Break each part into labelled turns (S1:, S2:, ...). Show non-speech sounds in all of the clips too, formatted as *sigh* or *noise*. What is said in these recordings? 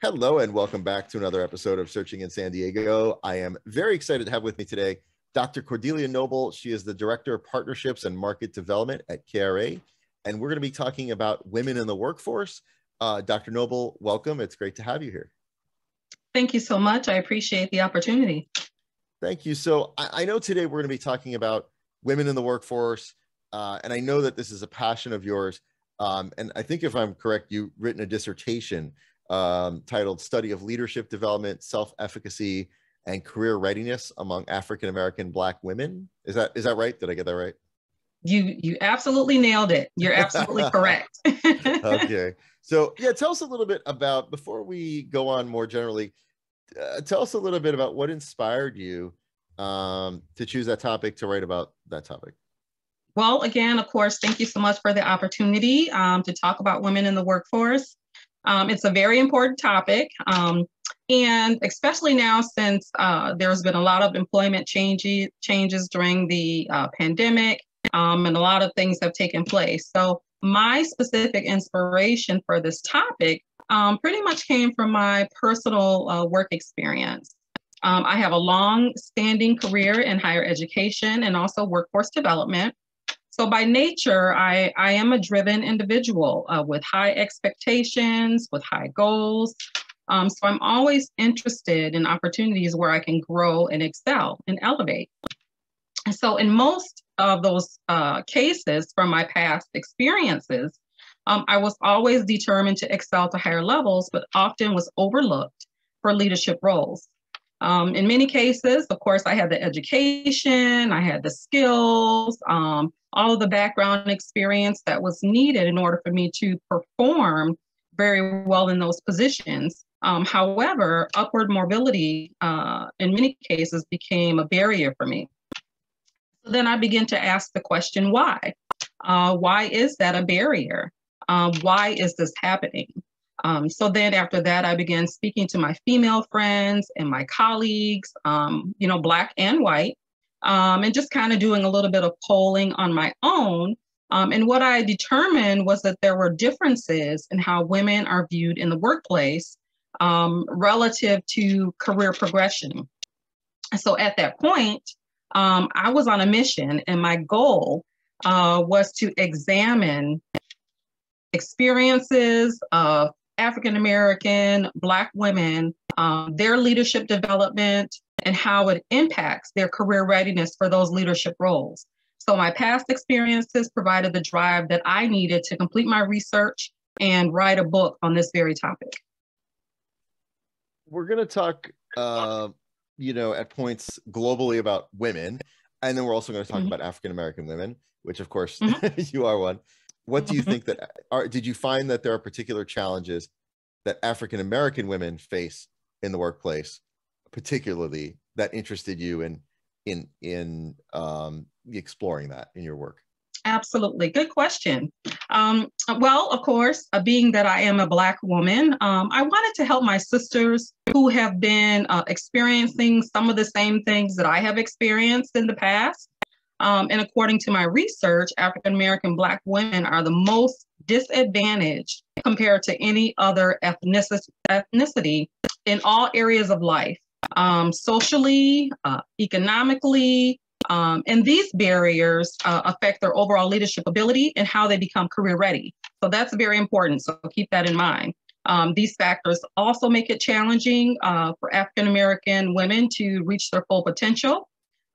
S1: Hello, and welcome back to another episode of Searching in San Diego. I am very excited to have with me today Dr. Kordilia Noble. She is the Director of Partnerships and Market Development at KRA, and we're going to be talking about women in the workforce. Uh, Dr. Noble, welcome. It's great to have you here.
S2: Thank you so much. I appreciate the opportunity.
S1: Thank you. So, I, I know today we're going to be talking about women in the workforce, uh, and I know that this is a passion of yours. Um, and I think if I'm correct, you've written a dissertation um, titled Study of Leadership Development, Self Efficacy, and Career Readiness Among African American Black Women. Is that is that right? Did I get that right?
S2: You you absolutely nailed it. You're absolutely *laughs* correct. *laughs*
S1: okay. So yeah, tell us a little bit about before we go on more generally. Uh, tell us a little bit about what inspired you um, to choose that topic to write about that topic.
S2: Well, again, of course, thank you so much for the opportunity um, to talk about women in the workforce. Um, it's a very important topic. Um, and especially now since uh, there's been a lot of employment changes changes during the uh, pandemic um, and a lot of things have taken place. So my specific inspiration for this topic um, pretty much came from my personal uh, work experience. Um, I have a long standing career in higher education and also workforce development. So by nature, I, I am a driven individual uh, with high expectations, with high goals. Um, so I'm always interested in opportunities where I can grow and excel and elevate. So in most of those uh, cases from my past experiences, um, I was always determined to excel to higher levels, but often was overlooked for leadership roles. Um, in many cases, of course, I had the education, I had the skills, um, all of the background experience that was needed in order for me to perform very well in those positions. Um, however, upward mobility uh, in many cases became a barrier for me. So then I began to ask the question why? Uh, why is that a barrier? Uh, why is this happening? Um, so then after that, I began speaking to my female friends and my colleagues, um, you know, Black and white, um, and just kind of doing a little bit of polling on my own. Um, and what I determined was that there were differences in how women are viewed in the workplace um, relative to career progression. So at that point, um, I was on a mission, and my goal uh, was to examine experiences of African American, Black women, um, their leadership development, and how it impacts their career readiness for those leadership roles. So, my past experiences provided the drive that I needed to complete my research and write a book on this very topic.
S1: We're going to talk, uh, you know, at points globally about women, and then we're also going to talk mm-hmm. about African American women, which, of course, mm-hmm. *laughs* you are one what do you mm-hmm. think that are did you find that there are particular challenges that african american women face in the workplace particularly that interested you in in in um, exploring that in your work?
S2: Absolutely. Good question. Um, well of course uh, being that i am a black woman um, i wanted to help my sisters who have been uh, experiencing some of the same things that i have experienced in the past. Um, and according to my research, African American Black women are the most disadvantaged compared to any other ethnicity in all areas of life, um, socially, uh, economically. Um, and these barriers uh, affect their overall leadership ability and how they become career ready. So that's very important. So keep that in mind. Um, these factors also make it challenging uh, for African American women to reach their full potential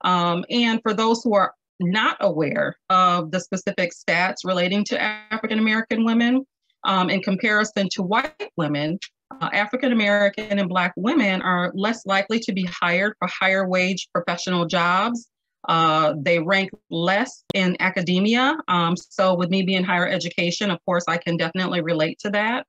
S2: um, and for those who are not aware of the specific stats relating to African American women, um, in comparison to white women, uh, African American and Black women are less likely to be hired for higher wage professional jobs. Uh, they rank less in academia. Um, so, with me being higher education, of course, I can definitely relate to that.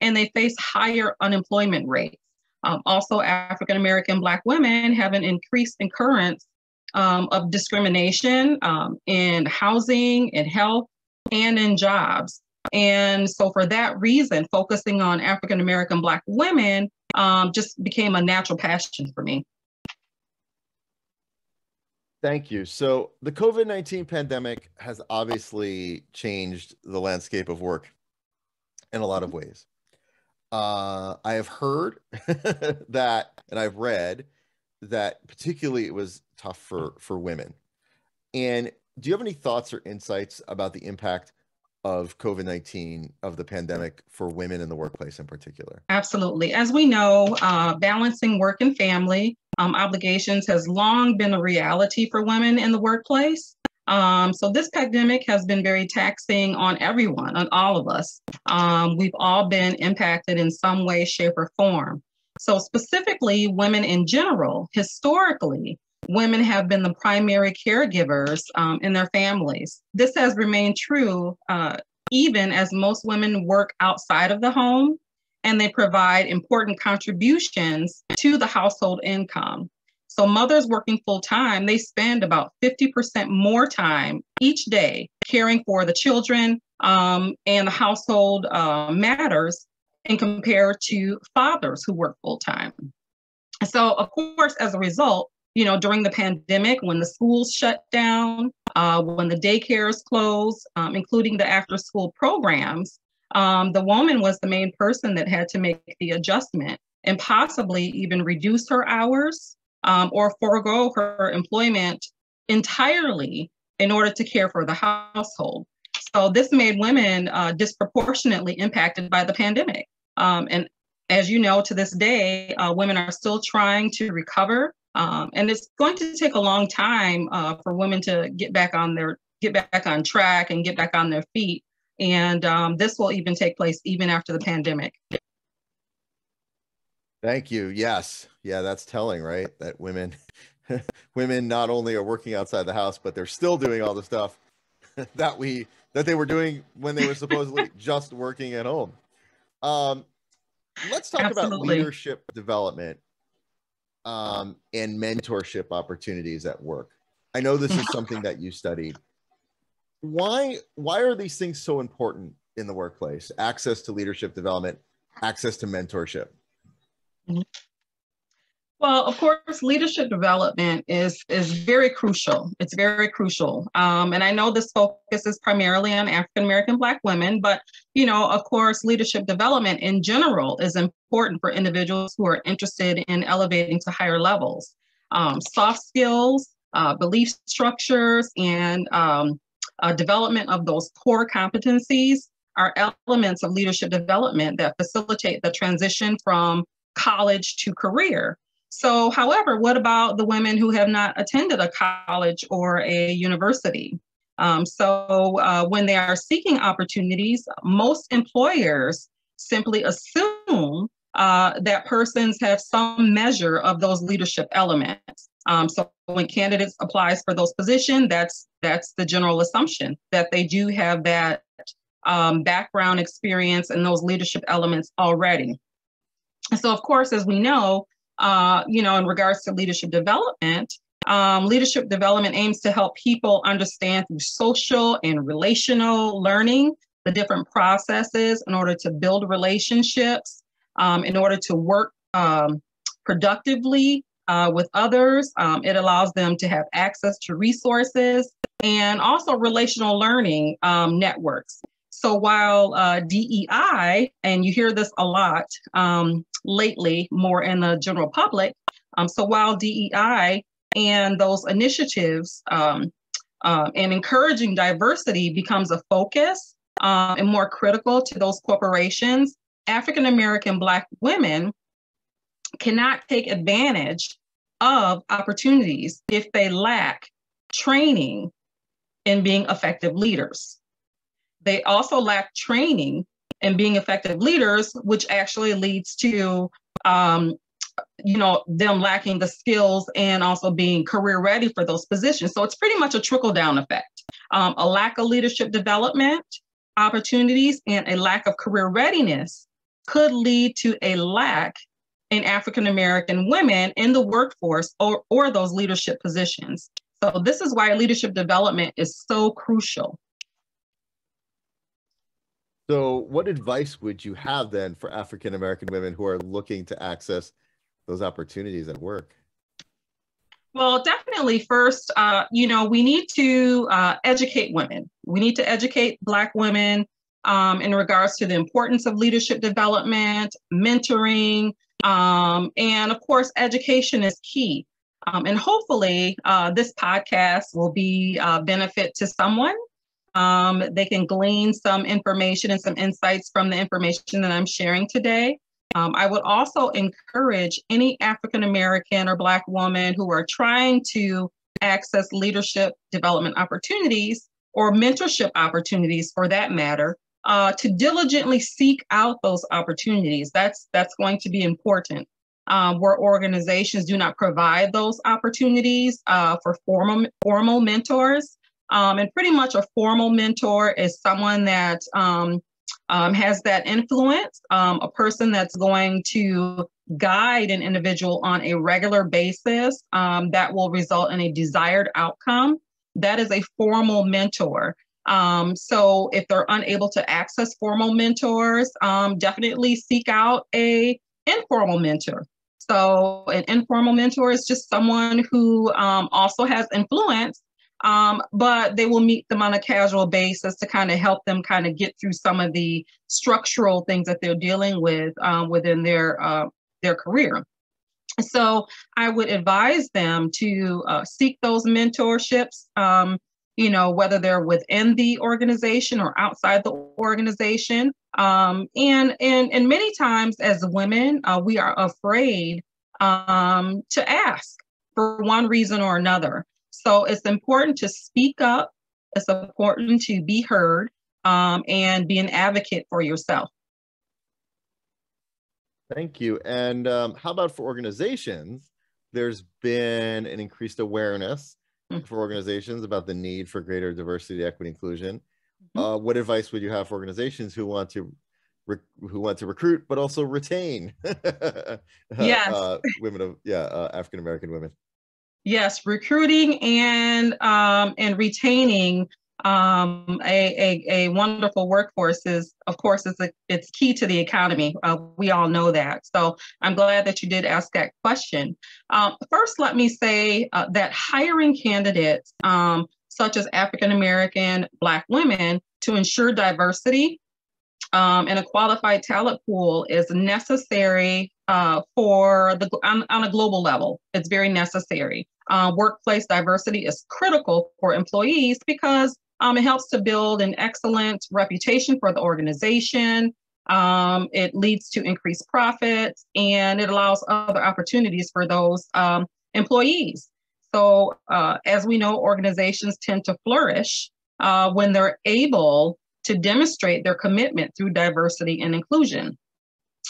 S2: And they face higher unemployment rates. Um, also, African American Black women have an increased occurrence um, of discrimination um, in housing, in health, and in jobs. And so, for that reason, focusing on African American Black women um, just became a natural passion for me.
S1: Thank you. So, the COVID 19 pandemic has obviously changed the landscape of work in a lot of ways. uh, I have heard *laughs* that, and I've read that particularly it was tough for for women. And do you have any thoughts or insights about the impact of COVID 19, of the pandemic for women in the workplace in particular?
S2: Absolutely. As we know, uh, balancing work and family um, obligations has long been a reality for women in the workplace. Um, so this pandemic has been very taxing on everyone, on all of us. Um, we've all been impacted in some way, shape, or form. So specifically, women in general, historically, women have been the primary caregivers um, in their families. This has remained true uh, even as most women work outside of the home and they provide important contributions to the household income. So mothers working full time, they spend about 50% more time each day caring for the children um, and the household uh, matters and compared to fathers who work full time. So of course, as a result, you know, during the pandemic, when the schools shut down, uh, when the daycares closed, um, including the after school programs, um, the woman was the main person that had to make the adjustment and possibly even reduce her hours um, or forego her employment entirely in order to care for the household. So this made women uh, disproportionately impacted by the pandemic. Um, and as you know, to this day, uh, women are still trying to recover um, and it's going to take a long time uh, for women to get back on their get back on track and get back on their feet. And um, this will even take place even after the pandemic.
S1: Thank you. Yes. Yeah, that's telling, right? That women *laughs* women not only are working outside the house, but they're still doing all the stuff *laughs* that we that they were doing when they were supposedly *laughs* just working at home. Um, let's talk Absolutely. about leadership development um, and mentorship opportunities at work. I know this is something that you studied. Why why are these things so important in the workplace? Access to leadership development, access to mentorship.
S2: Well, of course, leadership development is is very crucial. It's very crucial, um, and I know this focus is primarily on African American Black women, but you know, of course, leadership development in general is important for individuals who are interested in elevating to higher levels. Um, soft skills, uh, belief structures, and um, uh, development of those core competencies are elements of leadership development that facilitate the transition from college to career. So, however, what about the women who have not attended a college or a university? Um, so, uh, when they are seeking opportunities, most employers simply assume uh, that persons have some measure of those leadership elements. Um, so, when candidates applies for those positions, that's that's the general assumption that they do have that um, background experience and those leadership elements already. So, of course, as we know, uh, you know, in regards to leadership development, um, leadership development aims to help people understand through social and relational learning the different processes in order to build relationships, um, in order to work um, productively uh, with others. Um, it allows them to have access to resources and also relational learning um, networks. So while uh, DEI, and you hear this a lot um, lately, more in the general public, um, so while DEI and those initiatives um, uh, and encouraging diversity becomes a focus uh, and more critical to those corporations, African American Black women cannot take advantage of opportunities if they lack training in being effective leaders. They also lack training in being effective leaders, which actually leads to um, you know them lacking the skills and also being career ready for those positions. So it's pretty much a trickle down effect. Um, a lack of leadership development opportunities and a lack of career readiness could lead to a lack in african american women in the workforce or, or those leadership positions. So this is why leadership development is so crucial
S1: so, what advice would you have then for African American women who are looking to access those opportunities at work?
S2: Well, definitely. First, uh, you know, we need to uh, educate women. We need to educate Black women um, in regards to the importance of leadership development, mentoring, um, and of course, education is key. Um, and hopefully, uh, this podcast will be a benefit to someone. Um, they can glean some information and some insights from the information that I'm sharing today. Um, I would also encourage any African American or Black woman who are trying to access leadership development opportunities or mentorship opportunities for that matter uh, to diligently seek out those opportunities. That's that's going to be important. Um, where organizations do not provide those opportunities uh, for formal formal mentors, um, and pretty much a formal mentor is someone that um, um has that influence, um, a person that's going to guide an individual on a regular basis um, that will result in a desired outcome. That is a formal mentor. Um, so if they're unable to access formal mentors, definitely seek out a informal mentor. So an informal mentor is just someone who also has influence, um, but they will meet them on a casual basis to kind of help them kind of get through some of the structural things that they're dealing with um, within their uh, their career. So I would advise them to uh, seek those mentorships. Um, you know, whether they're within the organization or outside the organization. Um, and, and, and many times as women, uh, we are afraid um, to ask for one reason or another. So it's important to speak up. It's important to be heard um, and be an advocate for yourself.
S1: Thank you. And um, how about for organizations? There's been an increased awareness mm-hmm. for organizations about the need for greater diversity, equity, inclusion. Mm-hmm. Uh, what advice would you have for organizations who want to re- who want to recruit but also retain *laughs*
S2: yes.
S1: uh, women of yeah uh, African American women?
S2: Yes, recruiting and um, and retaining um, a, a, a, wonderful workforce is, of course, it's, a, it's key to the economy. Uh, we all know that. So I'm glad that you did ask that question. Um, first, let me say uh, that hiring candidates, um, such as African American, Black women, to ensure diversity um, and a qualified talent pool is necessary uh, for the on, on, a global level. It's very necessary. Uh, workplace diversity is critical for employees because um, it helps to build an excellent reputation for the organization. Um, it leads to increased profits and it allows other opportunities for those um, employees. So, uh, as we know, organizations tend to flourish uh, when they're able to demonstrate their commitment through diversity and inclusion.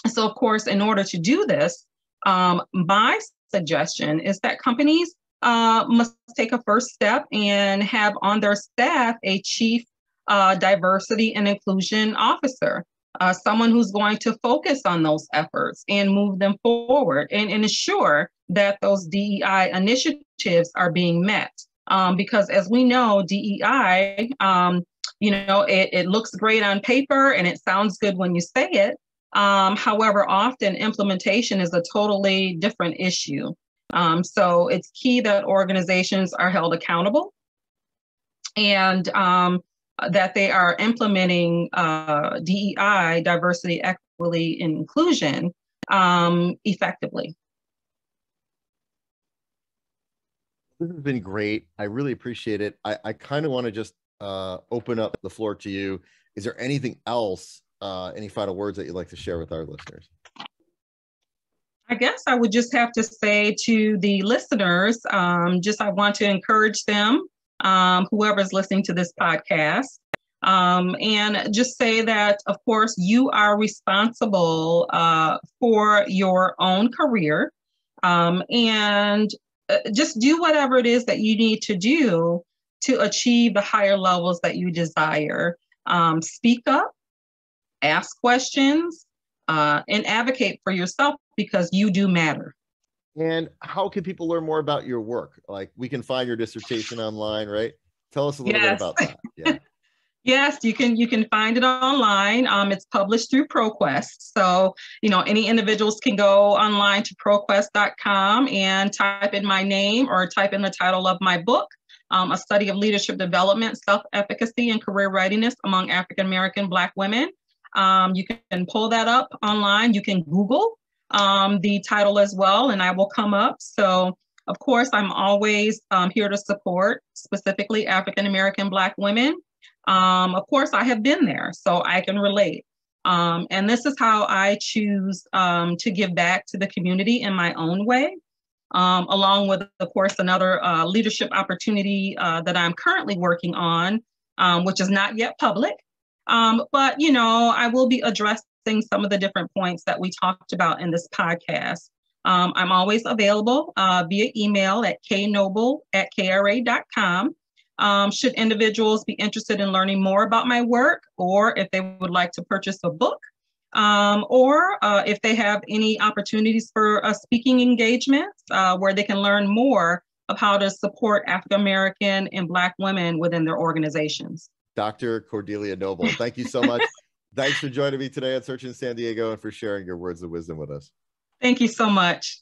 S2: So, of course, in order to do this, um, my suggestion is that companies uh, must take a first step and have on their staff a chief uh, diversity and inclusion officer, uh, someone who's going to focus on those efforts and move them forward and, and ensure that those DEI initiatives are being met. Um, because as we know, DEI, um, you know, it, it looks great on paper and it sounds good when you say it. Um, however, often implementation is a totally different issue. Um, so it's key that organizations are held accountable and um, that they are implementing uh, DEI, diversity, equity, and inclusion um, effectively.
S1: This has been great. I really appreciate it. I, I kind of want to just uh, open up the floor to you. Is there anything else, uh, any final words that you'd like to share with our listeners?
S2: I guess I would just have to say to the listeners, um, just I want to encourage them, um, whoever's listening to this podcast, um, and just say that, of course, you are responsible uh, for your own career um, and uh, just do whatever it is that you need to do to achieve the higher levels that you desire. Um, speak up, ask questions, uh, and advocate for yourself because you do matter.
S1: And how can people learn more about your work? Like we can find your dissertation online, right? Tell us a little yes. bit about that. Yeah. *laughs*
S2: yes, you can you can find it online. Um, it's published through ProQuest. So, you know, any individuals can go online to proquest.com and type in my name or type in the title of my book. um, a study of leadership development, self-efficacy, and career readiness among African American Black women. Um, you can pull that up online. You can Google um, the title as well, and I will come up. So, of course, I'm always um, here to support specifically African American Black women. Um, of course, I have been there, so I can relate. Um, and this is how I choose um, to give back to the community in my own way. Along with, of course, another uh, leadership opportunity uh, that I'm currently working on, which is not yet public. Um, but, you know, I will be addressing some of the different points that we talked about in this podcast. Um, I'm always available uh, via email at knoble at kra.com. Um, should individuals be interested in learning more about my work or if they would like to purchase a book, um, or uh, if they have any opportunities for uh, speaking engagements uh, where they can learn more of how to support African American and Black women within their organizations.
S1: Dr. Kordilia Noble, thank you so much. *laughs* Thanks for joining me today at Search in San Diego and for sharing your words of wisdom with us.
S2: Thank you so much.